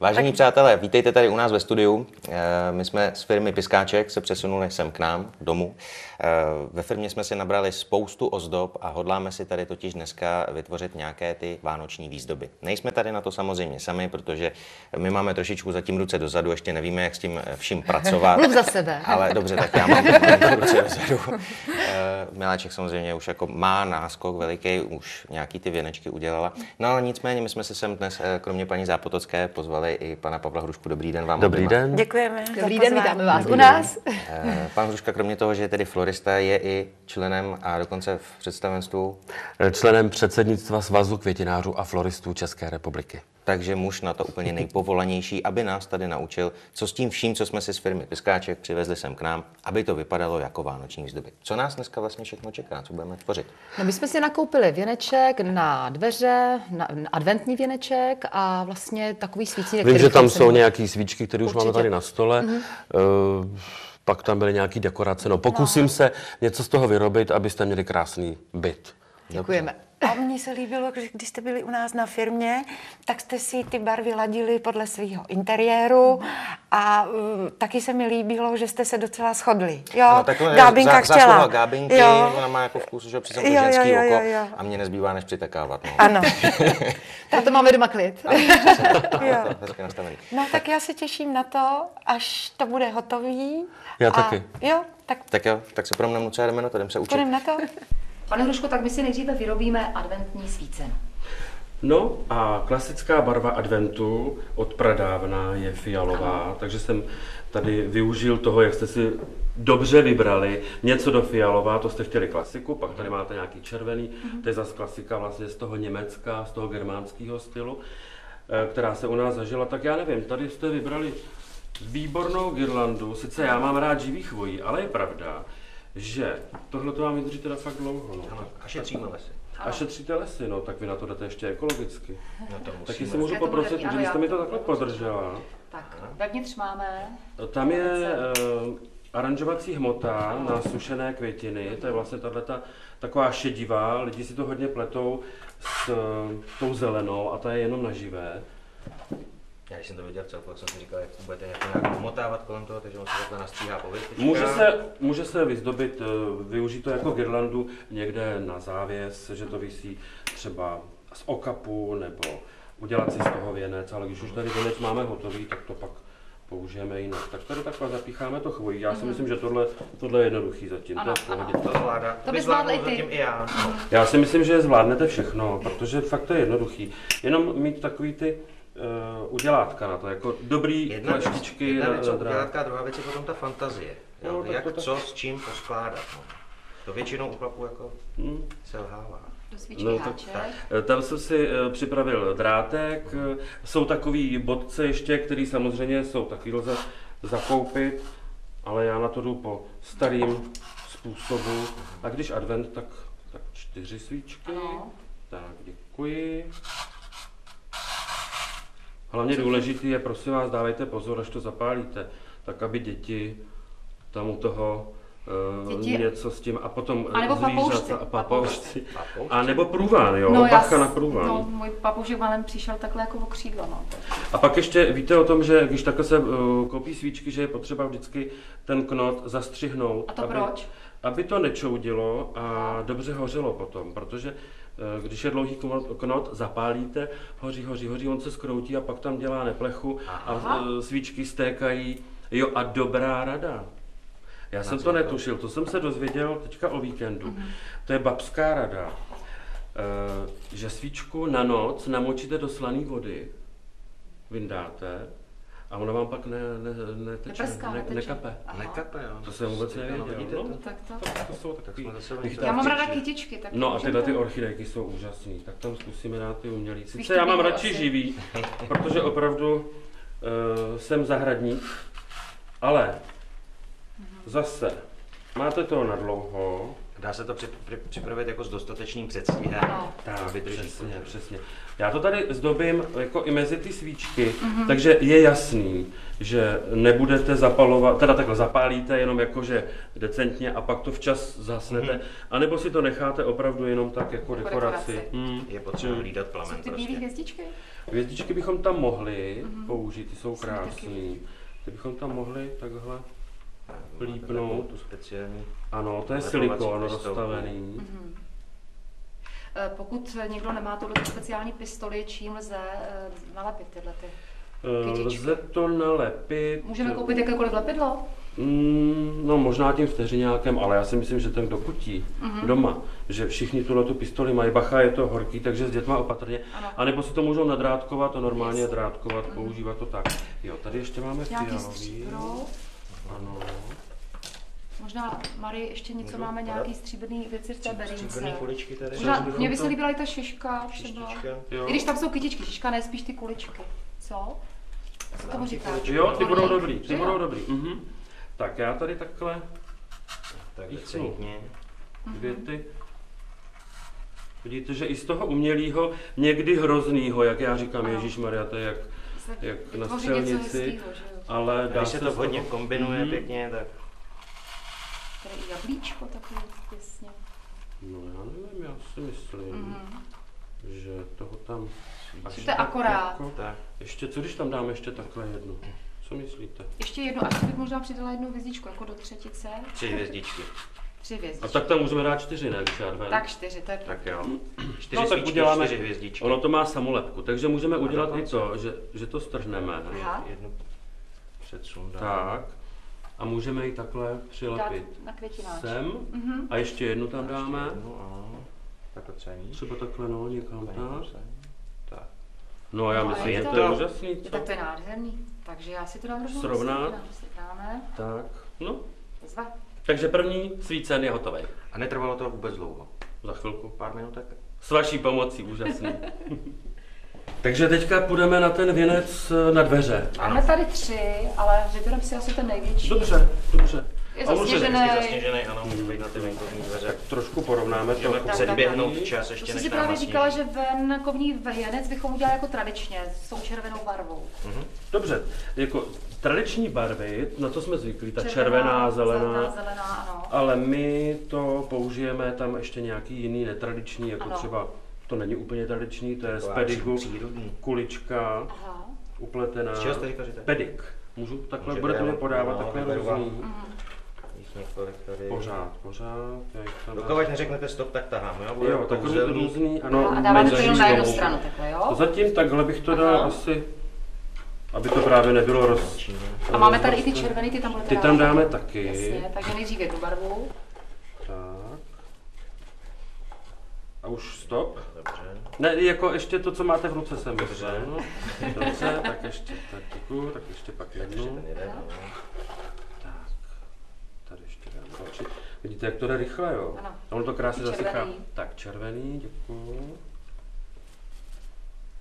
Vážení přátelé, vítejte tady u nás ve studiu. Eh, my jsme z firmy Piskáček se přesunuli sem k nám domů. Eh, ve firmě jsme si nabrali spoustu ozdob a hodláme si tady totiž dneska vytvořit nějaké ty vánoční výzdoby. Nejsme tady na to samozřejmě sami, protože my máme trošičku zatím ruce dozadu, ještě nevíme, jak s tím vším pracovat. Mluv za sebe. Ale dobře, tak já mám ruce dozadu. Eh, Miláček samozřejmě už jako má náskok veliký, už nějaký ty věnečky udělala. No ale nicméně my jsme si sem dnes, kromě paní Zápotocké, pozvali i pana Pavla Hrušku. Dobrý den vám. Dobrý den. Děkujeme. Dobrý den, vítáme vás Dobrý u nás. Den. Pan Hruška, kromě toho, že je tedy florista, je i členem a dokonce v představenstvu. Členem předsednictva Svazu květinářů a floristů České republiky takže muž na to úplně nejpovolanější, aby nás tady naučil, co s tím vším, co jsme si z firmy Piskáček přivezli sem k nám, aby to vypadalo jako vánoční výzdoby. Co nás dneska vlastně všechno čeká, co budeme tvořit? No my jsme si nakoupili věneček na dveře, na, adventní věneček a vlastně takový svícínek. Vím, že tam jsou nějaké svíčky, které už máme tady na stole. Mm-hmm. Uh, pak tam byly nějaké dekorace. No, pokusím no. se něco z toho vyrobit, abyste měli krásný byt. Děkujeme. A mně se líbilo, že když jste byli u nás na firmě, tak jste si ty barvy ladili podle svého interiéru a uh, taky se mi líbilo, že jste se docela shodli. Jo, no, takhle, Gábinka zá, chtěla. Gábinky, jo. ona má jako vkus, že přece jo, ženský jo, jo, oko jo. a mě nezbývá než přitakávat. No. Ano. tak to máme doma klid. jo. No tak já se těším na to, až to bude hotový. Já a, taky. Jo, tak... tak jo, tak se pro mnou jdeme na to, jdeme se učit. Půjdeme na to. Pane Hruško, tak my si nejdříve vyrobíme adventní svíce. No a klasická barva adventu od pradávna je fialová, ano. takže jsem tady využil toho, jak jste si dobře vybrali něco do fialová, to jste chtěli klasiku, pak tady máte nějaký červený, mm-hmm. to je zase klasika vlastně z toho Německa, z toho germánského stylu, eh, která se u nás zažila, tak já nevím, tady jste vybrali výbornou girlandu, sice já mám rád živý chvojí, ale je pravda, že tohle to vám vydrží teda fakt dlouho. No. Ano, a šetříme lesy. A šetříte lesy, no, tak vy na to dáte ještě ekologicky. No to musíme. Tak jestli můžu poprosit, že byste mi to takhle podržela. Tak, vevnitř máme... Tam je uh, aranžovací hmota na sušené květiny, to je vlastně tato taková šedivá, lidi si to hodně pletou s uh, tou zelenou a ta je jenom na živé. Já když jsem to viděl celku, tak jsem si říkal, jak to budete nějak, nějak motávat kolem toho, takže on se takhle nastříhá po může se, může se vyzdobit, eh, využít to jako girlandu někde na závěs, že to visí třeba z okapu nebo udělat si z toho věnec, ale když už tady věnec máme hotový, tak to pak použijeme jinak. Tak tady takhle zapícháme to chvojí. Já si mm-hmm. myslím, že tohle, tohle je jednoduchý zatím. Ano, to je ano. To zvládá. To by zvládl i ty. I já. No. já si myslím, že zvládnete všechno, protože fakt to je jednoduchý. Jenom mít takový ty uh, udělátka na to, jako dobrý jedna kleštičky. Jedna věc na, udělátka, druhá věc je potom ta fantazie. Jo? No, Jak, to, co, s čím poskládat. No. To většinou u chlapů jako hmm. selhává. No, tak, eh, tam jsem si uh, připravil drátek, jsou takový bodce ještě, které samozřejmě jsou taky lze zakoupit, ale já na to jdu po starým způsobu. A když advent, tak, tak čtyři svíčky. Ano. Tak, děkuji. Hlavně důležitý je, prosím vás, dávejte pozor, až to zapálíte, tak aby děti tam u toho uh, děti? něco s tím a potom a nebo zvířata a papoušci. A nebo průván, jo, no, bacha na průván. No, můj papoušek malem přišel takhle jako o křídlo, no. A pak ještě víte o tom, že když takhle se uh, kopí svíčky, že je potřeba vždycky ten knot zastřihnout. A to aby, proč? Aby to nečoudilo a dobře hořelo potom, protože Eh, když je dlouhý knot, zapálíte, hoří, hoří, hoří, on se skroutí a pak tam dělá neplechu Aha. a eh, svíčky stékají. Jo a dobrá rada. Já jsem to netušil, to jsem se dozvěděl teďka o víkendu. Uh-huh. To je babská rada, eh, že svíčku na noc namočíte do slané vody, vyndáte a ona vám pak ne, ne, neteče, Neprská, ne, nekape. Aha. Nekape, jo. To jsem vůbec nevěděl. No, no, tak to. Tak to jsou takový Já mám ráda kytičky. Tak no a tyhle ty orchidejky jsou úžasné, tak tam zkusíme dát ty umělý. Sice já mám radši živý, protože opravdu uh, jsem zahradník, ale mhm. zase Máte to na dlouho. Dá se to při- při- připravit jako s dostatečným předstihem. Ano. Tak, vydrží Přesně, přesně. Já to tady zdobím jako i mezi ty svíčky, Mhm. takže je jasný, že nebudete zapalovat, teda takhle zapálíte jenom jakože decentně a pak to včas zasnete, Mhm. anebo si to necháte opravdu jenom tak jako Jako dekoraci. dekoraci. Hmm. Je potřeba hlídat plamen Jsou ty prostě. bílé hvězdičky? Hvězdičky bychom tam mohli Mhm. použít, ty jsou krásný. Ty bychom tam mohli takhle, lípnout. Tu speciální. ano, to je silikon rozstavený. Mhm. Eh, Pokud někdo nemá tuhle speciální pistoli, čím lze eh, nalepit tyhle ty? Eh, Kytičky. Lze to nalepit. Můžeme koupit jakékoliv lepidlo? Mm, no možná tím vteřinákem, ale já si myslím, že ten kdo kutí Mhm. doma, že všichni tuhle tu pistoli mají, bacha, je to horký, takže s dětma opatrně. Ano. A nebo si to můžou nadrátkovat a normálně Yes. drátkovat, používat to tak. Jo, tady ještě máme fialový. Ano. Možná, Marie, ještě něco Můžu máme, nějaký stříbrný věci v té Stříbrný berínce. kuličky tady. Možná, mně by se líbila i ta šiška třeba. Jo. I když tam jsou kytičky, šiška ne, spíš ty kuličky. Co? Co tomu říkáš? Jo, ty budou dobrý, ty budou dobrý. Mhm. Tak já tady takhle Tak decentně. dvě ty. Vidíte, že i z toho umělého, někdy hroznýho, jak já říkám. Ježíš Maria, to je jak, Jak na střelnici, hezkýho, že jo? ale dá Když se to hodně toho- kombinuje Mhm. pěkně, tak Tady i jablíčko takový těsně. No já nevím, já si myslím, Mhm. že toho tam... až To je tak akorát. Jako, tak. ještě, co když tam dáme ještě takhle jednu? Co myslíte? Ještě jednu, až bych možná přidala jednu hvězdičku, jako do třetice. Tři hvězdičky. Tři A hvězdičky. tak tam můžeme dát čtyři, ne? Když já dva. Tak čtyři, to je Tak jo. Čtyři No, tak svíčky, uděláme- čtyři hvězdičky. Ono to má samolepku, takže můžeme udělat i to, že, že to strhneme. Aha. Jednu předsundám. Tak. A můžeme ji takhle přilepit na květináč. sem Mhm. a ještě jednu tam dáme. Jednu. Takhle třeba níž. Třeba takhle no, někam tak. Tak. No já No, myslím, že to- to je úžasný, co? Tak to je nádherný. Takže já si to dám rovnou Srovnat. dáme. Tak, no. Zva. Takže první svícen je hotový. A netrvalo to vůbec dlouho. Za chvilku. Pár minutek. S vaší pomocí, úžasný. Takže teďka půjdeme na ten věnec eh, na dveře. Máme tady tři, ale vybereme si asi ten největší. Dobře, dobře. Je A může zasněžený. Vždycky zasněžený, ano, může být na ty venkovní dveře. Trošku porovnáme to. Můžeme tak, předběhnout tak. čas ještě jsi než si právě nasněží. říkala, že venkovní věnec bychom udělali jako tradičně, s tou červenou barvou. Mhm. Dobře, jako tradiční barvy, na to jsme zvyklí, ta červená, Červená, zelená, zelená, zelená, ano. ale my to použijeme tam ještě nějaký jiný netradiční, jako Ano. třeba, to není úplně tradiční, to je z pedigu, přírodní. kulička Aha. upletená. Z čeho jste říkal, že to je? Pedik. Můžu takhle, Můžete, budete mě podávat No, takhle různý. Několik tady. Pořád, pořád. Dokud neřeknete stop, tak tahám, jo? Bude Jo, tak různý, ano. A dáváme to mezi jenom na jednu stranu takhle, jo? Zatím takhle bych to dal asi, aby to právě nebylo roz... A máme tady i ty červený, ty tam budete Ty tam dáme taky? taky. Jasně, takže nejdřív jednu barvu. Tak. A už stop. Dobře. Ne, jako ještě to, co máte v ruce sem. Dobře. No. Dobře, tak ještě, tak děkuju, tak ještě pak Ještě jednu. ten jeden, no. Další. Vidíte, jak to jde rychle, jo? Ano. A ono to krásně zasychá. Tak, červený, děkuju.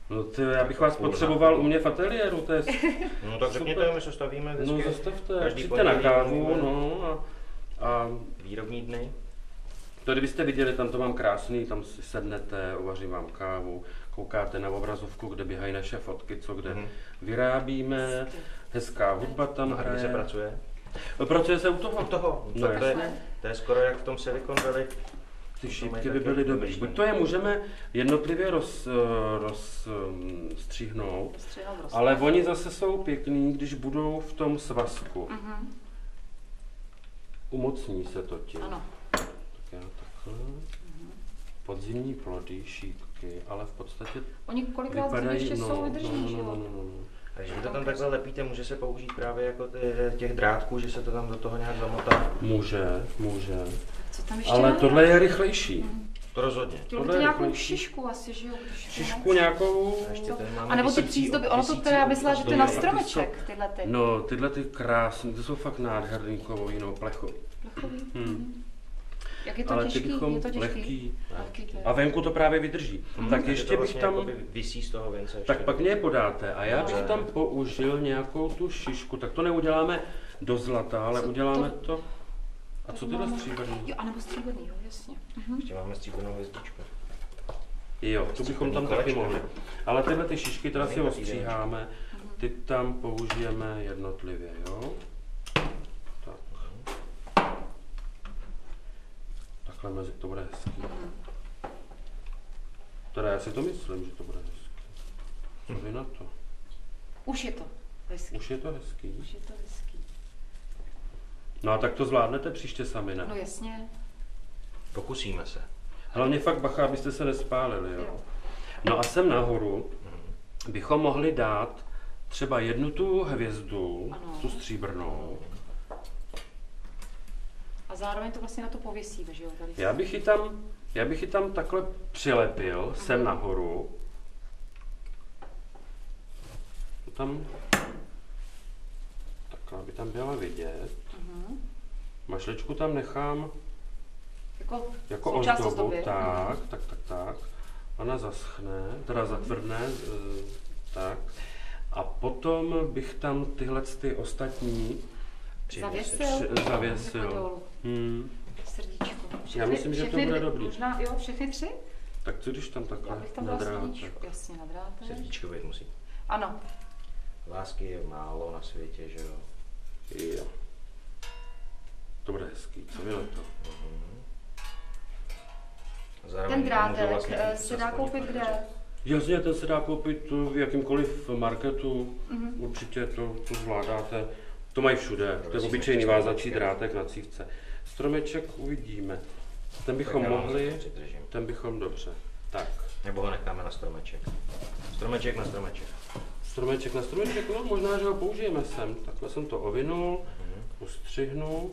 No ty, já bych vás potřeboval u mě v ateliéru, to je... No tak Super. řekněte, my se stavíme No vždycky. zastavte, Každý přijďte na kávu, no a, a Výrobní dny. to kdybyste viděli, tam to mám krásný, tam si sednete, uvařím vám kávu, koukáte na obrazovku, kde běhají naše fotky, co kde Mhm. vyrábíme, hezká hudba tam No a kdy se hraje. Pracuje? Pracuje se u toho? U toho. No to, je, to je skoro jak v tom Silicon Valley. Ty šípky by byly dobrý. vymyšlený. Buď to je můžeme jednotlivě roz, eh, roz, um, rozstav. ale oni zase jsou pěkný, když budou v tom svazku. Mhm. Umocní se to tím. Ano. Tak já takhle. Podzimní plody, šípky, ale v podstatě Oni kolikrát vypadají, ještě no, jsou no, vydrží, no, že no, no, jo? no, no. A když vy to tam takhle lepíte, může se použít právě jako ty, těch drátků, že se to tam do toho nějak zamotá. Může, může. Co tam ještě Ale tohle je rychlejší. To rozhodně. Chtělo by tohle to je nějakou rychlejší. šišku asi, že jo? Šišku nějakou... A nebo ty přízdoby, ono to teda myslela, že to je na stromeček, tyhle ty. No, tyhle ty krásné, to jsou fakt nádherný kovový, no, plecho. Plechový. Hmm. Jak je to Ale ty těžký? bychom Je to těžký? lehký. Lehký to je. A venku to právě vydrží. Mhm. Tak ještě to bych vlastně tam... Visí z toho věnce. Tak pak mě je podáte a já bych tam použil nějakou tu šišku. Tak to neuděláme do zlata, ale Co uděláme to- to A co tyhle stříbrný? Jo, anebo stříbrný, jo, jasně. Ještě máme stříbrnou hvězdičku. Jo, tu bychom tam taky mohli. Ale tyhle ty šišky teda si ostříháme, ty tam použijeme jednotlivě, jo? Takhle mezi, to bude hezký. Teda já si to myslím, že to bude hezký. Co vy na to? Už je to hezký. Už je to hezký. Už je to hezký. No a tak to zvládnete příště sami, ne? No jasně. Pokusíme se. Hlavně fakt bacha, abyste se nespálili, jo? Jo. No a sem nahoru bychom mohli dát třeba jednu tu hvězdu, Ano. tu stříbrnou. Zároveň to vlastně na to pověsíme, že jo? Tady Já bych ji tam, já bych ji tam takhle přilepil sem nahoru. To tam, takhle, aby tam byla vidět. Mašličku tam nechám Jako, jako ozdobu, ozdoby. tak, tak, tak, tak. Ona zaschne, teda zatvrdne, eh, tak. A potom bych tam tyhle ty ostatní Zavěsil. zavěsil. Hmm. Srdíčko. Já myslím, že to bude dobrý. Možná, jo, všechny tři? Tak co když tam Já takhle bych tam dala. Jasně, nadráte. Srdíčko být musí. Ano. Lásky je málo na světě, že jo? Jo. To bude hezký, co na to? Zároveň Ten drátek vlastně eh, se dá koupit kde? Jasně, ten se dá koupit v jakýmkoliv marketu, Mhm. určitě to, to zvládáte. To mají všude, to je obyčejný vázací drátek na cívce. Stromeček uvidíme. Ten bychom Tak mohli, ten bychom dobře. Tak, Nebo ho necháme na stromeček. Stromeček na stromeček. stromeček na stromeček, no možná, že ho použijeme sem. Takhle jsem to ovinul, ustřihnu.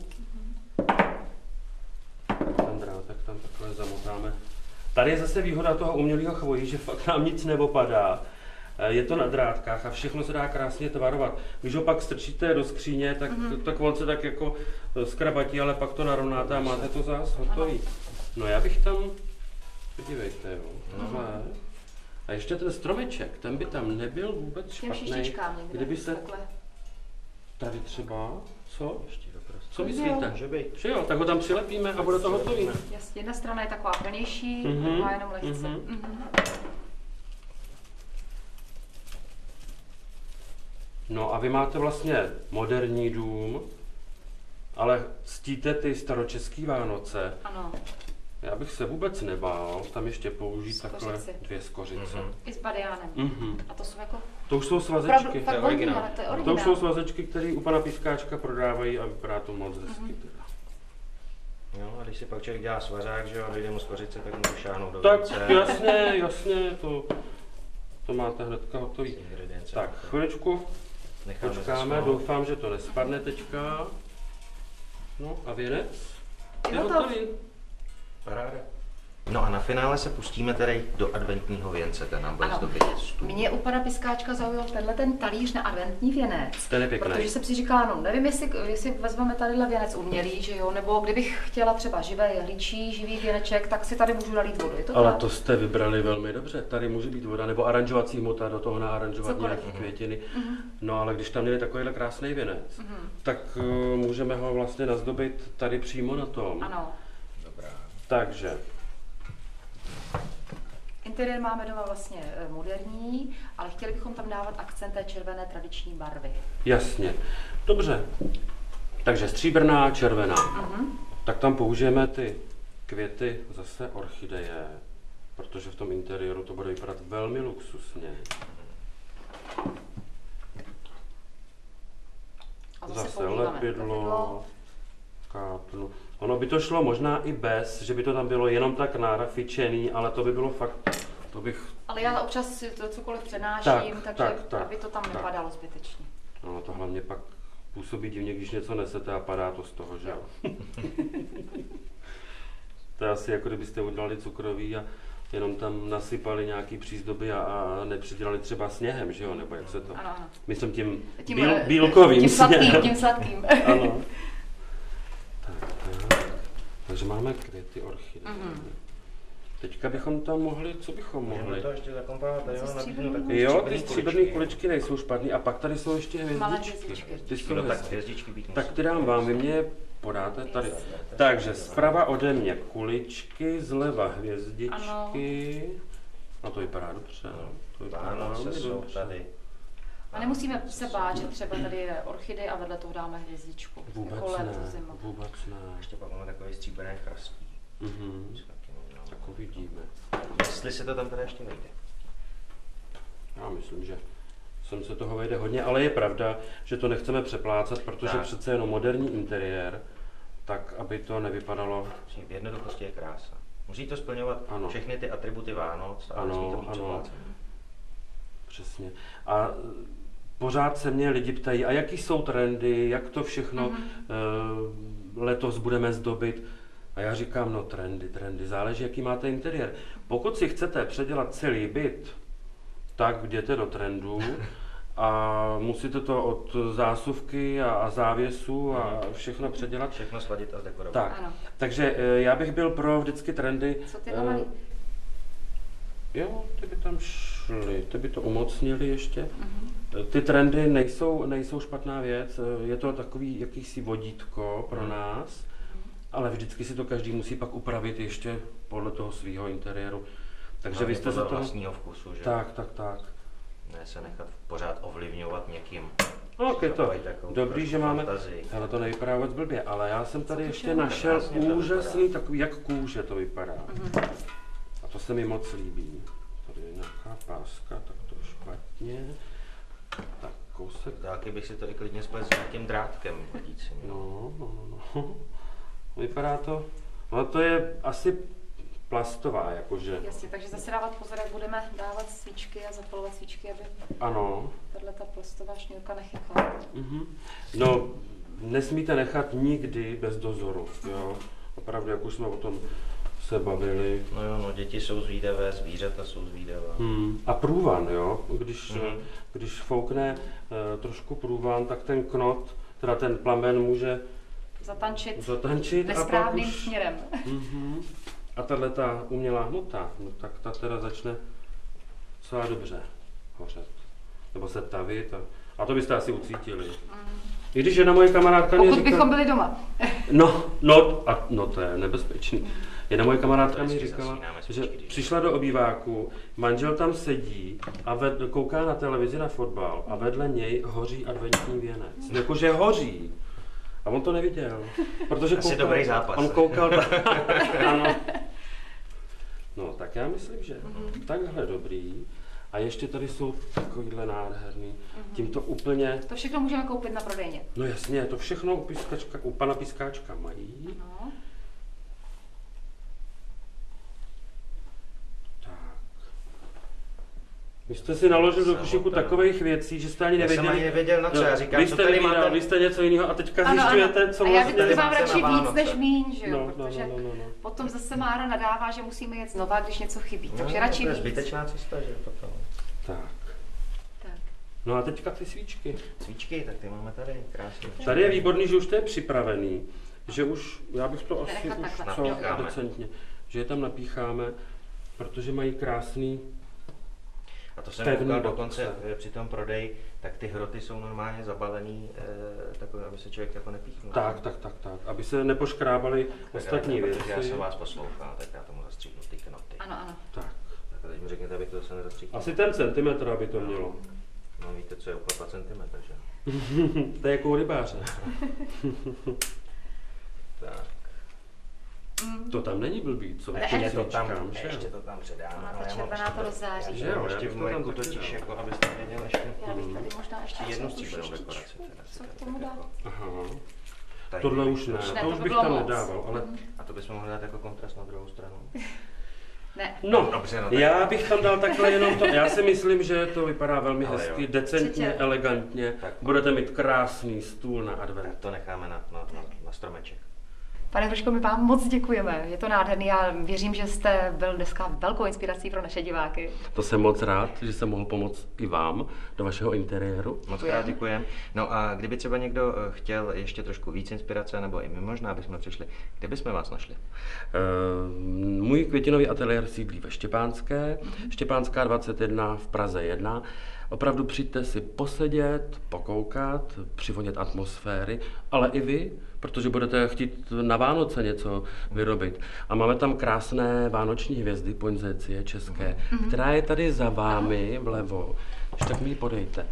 Ten drátek tam takhle zamotáme. Tady je zase výhoda toho umělého chvojí, že fakt nám nic neopadá. Eh, Je to na drátkách a všechno se dá krásně tvarovat. Když ho pak strčíte do skříně, tak, mm-hmm. tak on se tak jako eh, skrabatí, ale pak to narovnáte a máte to zás hotový. No já bych tam, podívejte jo, tohle. A ještě ten stromeček, ten by tam nebyl vůbec špatný. Kdyby se Takhle. tady třeba, co? Ještě. Co myslíte? Může být. Že jo, tak ho tam přilepíme a bude to hotový. Jasně, jedna strana je taková plnější, Mhm, druhá jenom lehce. mhm. Mhm. No a vy máte vlastně moderní dům, ale ctíte ty staročeský Vánoce. Ano, Já bych se vůbec nebál tam ještě použít takhle Skořici. dvě skořice. Mhm. i s badiánem. Mhm. A to jsou jako To už jsou opravdu, svazečky. fakt je originál, originál. to je To už originál. jsou svazečky, které u pana Pískáčka prodávají a vypadá to moc hezky. Mhm. teda. No a když si pak člověk dělá svařák, že jo, a dojde mu skořice, tak může šáhnout do Tak více jasně, jasně, to, to máte hnedka hotový. ingredience. Tak, chviličku Necháme počkáme, doufám, že to nespadne teďka. No a věnec? Je Je hotov. hotový. Paráda. No a na finále se pustíme tedy do adventního věnce, ten nám bude Ano. zdobit stůl. Mě u pana Piskáčka zaujal tenhle ten talíř na adventní věnec. Ten je pěkný. Protože jsem si říkala, no nevím, jestli, jestli vezmeme tadyhle věnec umělý, že jo, nebo kdybych chtěla třeba živé jehličí, živý věneček, tak si tady můžu nalít vodu, je to Ale tak? to jste vybrali velmi dobře. Tady může být voda nebo aranžovací hmota, do toho naaranžovat Cokoliv. nějaké květiny. No ale když tam měli takovýhle krásný věnec, tak uh, můžeme ho vlastně nazdobit tady přímo na tom. Ano. Dobrá. Takže, Interiér máme doma vlastně eh, moderní, ale chtěli bychom tam dávat akcent té červené tradiční barvy. jasně. Dobře. Takže stříbrná, červená. Mhm. Tak tam použijeme ty květy zase orchideje, protože v tom interiéru to bude vypadat velmi luxusně. A zase, Zase používáme lepidlo, kápnu. Ono by to šlo možná i bez, že by to tam bylo jenom tak nárafičený, ale to by bylo fakt, to bych, Ale já občas si to cokoliv přenáším, Tak, takže tak, tak, aby to tam tak. nepadalo zbytečně. no to hlavně pak působí divně, když něco nesete a padá to z toho, že jo. to je asi jako kdybyste udělali cukroví a jenom tam nasypali nějaký přízdoby a, a nepřidělali třeba sněhem, že jo, nebo jak se to, Ano, ano. myslím tím, Tím, bíl, eh, bílkovým tím sladkým, sněhem. tím sladkým. Ano. Tak, tak. Takže máme květy orchideje. Mhm. Teďka bychom tam mohli, co bychom mohli? to ještě zakomponovat, jo, nabídnu takový Jo, ty stříbrné kuličky nejsou špatný. A pak tady jsou ještě Malé hvězdičky. Ty jsou No tak hvězdičky být musí. Tak ty dám vám, vy mě podáte tady. Takže zprava ode mě kuličky, zleva hvězdičky. A to vypadá dobře. To vypadá Vánoce jsou dobře. tady. A nemusíme se bát, že třeba tady je orchidej a vedle toho dáme hvězdičku. Vůbec jako leto, ne, zima. vůbec ne. Ještě pak máme takový stříbrný chrastí. Mhm. Možná. Tak uvidíme. Jestli se to tam teda ještě vejde. Já myslím, že sem se toho vejde hodně, ale je pravda, že to nechceme přeplácat, protože Tak. přece jenom moderní interiér, tak aby to nevypadalo V jednoduchosti je krása. Musí to splňovat Ano. všechny ty atributy Vánoc a Ano, nesmí to být ano. Přesně. A e, pořád se mě lidi ptají, a jaký jsou trendy, jak to všechno Mhm. e, letos budeme zdobit. A já říkám, no trendy, trendy, záleží, jaký máte interiér. Pokud si chcete předělat celý byt, tak jděte do trendů a musíte to od zásuvky a, a závěsu a všechno předělat. Všechno sladit a zdekorovat. Tak, Ano. takže e, já bych byl pro vždycky trendy. Co ty? Jo, ty by tam šly, ty by to umocnili ještě. Ty trendy nejsou, nejsou špatná věc, je to takový jakýsi vodítko pro nás, ale vždycky si to každý musí pak upravit ještě podle toho svého interiéru. Takže vy jste se to vlastního vkusu, že? Tak, tak, tak. Ne se nechat pořád ovlivňovat někým. No, je to dobrý, že máme, fantazii. ale to nevypadá vůbec blbě, ale já jsem tady ještě našel to úžasný takový, jak kůže to vypadá. Mhm. A to se mi moc líbí. Tady je nějaká páska, tak to špatně. Tak kousek. Taky bych si to i klidně splet s nějakým drátkem hodícím. jo. No, no, no, no. Vypadá to, no to je asi plastová, jakože. Jasně, takže zase dávat pozor, jak budeme dávat svíčky a zapalovat svíčky, aby Ano. tahle ta plastová šňůrka nechytla. Mhm. No, nesmíte nechat nikdy bez dozoru, jo. Opravdu, jak už jsme o tom se bavili. No jo, no děti jsou zvídavé, zvířata jsou zvídavá. Hmm. A průvan, jo. Když, Mhm. když foukne e, trošku průvan, tak ten knot, teda ten plamen může Zatančit zatančit a nesprávným už... směrem. Mhm. A tahle ta umělá hmota, no tak ta teda začne docela dobře hořet. Nebo se tavit a, a to byste asi ucítili. I když jedna moje kamarádka mě Pokud říká, bychom byli doma. no, no, a, no to je nebezpečný. Jedna moje kamarádka mi říkala, že přišla do obýváku, manžel tam sedí a ved, kouká na televizi na fotbal a vedle něj hoří adventní věnec. Jakože hoří. A on to neviděl, protože Asi dobrý zápas. On koukal, ano. No, tak já myslím, že Mhm. takhle dobrý. A ještě tady jsou takovýhle nádherný. Mhm. Tím to úplně, To všechno můžeme koupit na prodejně. no jasně, to všechno u, pískačka, u pana Pískáčka mají. No. Vy jste si naložil do košíku takových věcí, že jste ani Já jsem nevěděli. ani nevěděl na co, já No, říkám, vy co jste tady vybíral, máte? vy jste něco jiného a teďka Ano, zjišťujete, ano. co a já vlastně... vždycky mám radši víc Vánoce. než míň, že jo? No, no, protože no, no, no, no. potom zase Mára nadává, že musíme jet znova, když něco chybí. No, Takže radši to je víc. zbytečná cesta, že potom. Tak. Tak. No a teďka ty svíčky. Cvičky, tak ty máme tady, krásně. Tady je výborný, že už to je připravený, že už, já bych to asi už co decentně, že je tam napícháme, protože mají krásný, A to jsem Pevný koukal dokonce eh, při tom prodeji, tak ty hroty jsou normálně zabalený, eh, takové, aby se člověk jako nepíchnul. tak, tak, tak, tak, aby se nepoškrábaly Tak ostatní já, Protože já věci. jsem vás poslouchal, tak já tomu zastříhnu ty knoty. Ano, ano. Tak. Tak a teď mi řekněte, abych to zase nezastříhnul. Asi ten centimetr, aby to mělo. No víte, co je okolo 2 cm, že? to je jako u rybáře. Tak. To tam není blbý, co? Těm Ještě to tam, že jo? ještě to tam předáme. Ona ale ta červená to ještě- rozzáří. Že Jo, ještě to tam totiž, jako abyste věděli ještě. Já bych tady možná ještě Jednu stříbrnou dekoraci. Co tak k tomu jako- dát? Aha. tady. Tohle už ne, Ne, to to už by bych tam moc. nedával, ale... A to bychom mohli dát jako kontrast na druhou stranu. Ne, No, Dobře, no tak- já bych tam dal takhle jenom to. Já si myslím, že to vypadá velmi Ale hezky, jo. decentně, Určitě. elegantně. Tak. Budete mít krásný stůl na Tak advent. to necháme na, na, na, na stromeček. Pane Hruško, my vám moc děkujeme. Je to nádherný. Já věřím, že jste byl dneska velkou inspirací pro naše diváky. To jsem moc rád, že jsem mohl pomoct i vám do vašeho interiéru. Moc krát děkujem. No a kdyby třeba někdo eh, chtěl ještě trošku víc inspirace, nebo i my možná bychom přišli, kde bychom vás našli? Uh, můj květinový ateliér sídlí ve Štěpánské, Štěpánská 21 v Praze 1. Opravdu přijďte si posedět, pokoukat, přivonět atmosféry, ale i vy, protože budete chtít na Vánoce něco vyrobit. A máme tam krásné vánoční hvězdy, poinzécie české, která je tady za vámi vlevo. Když tak mi ji podejte.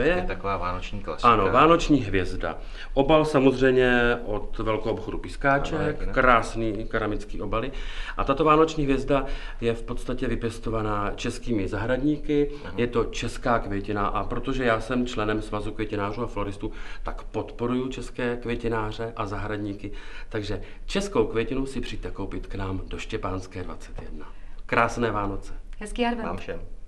To je, Je taková vánoční klasika. ano, vánoční hvězda. Obal samozřejmě od velkou obchodu Ano, Piskáček, ne? krásný keramický obaly. A tato vánoční hvězda je v podstatě vypěstovaná českými zahradníky. Je to česká květina a protože já jsem členem Svazu květinářů a floristů, tak podporuju české květináře a zahradníky. Takže českou květinu si přijďte koupit k nám do Štěpánské 21. Krásné Vánoce. Hezký advent. Vám všem.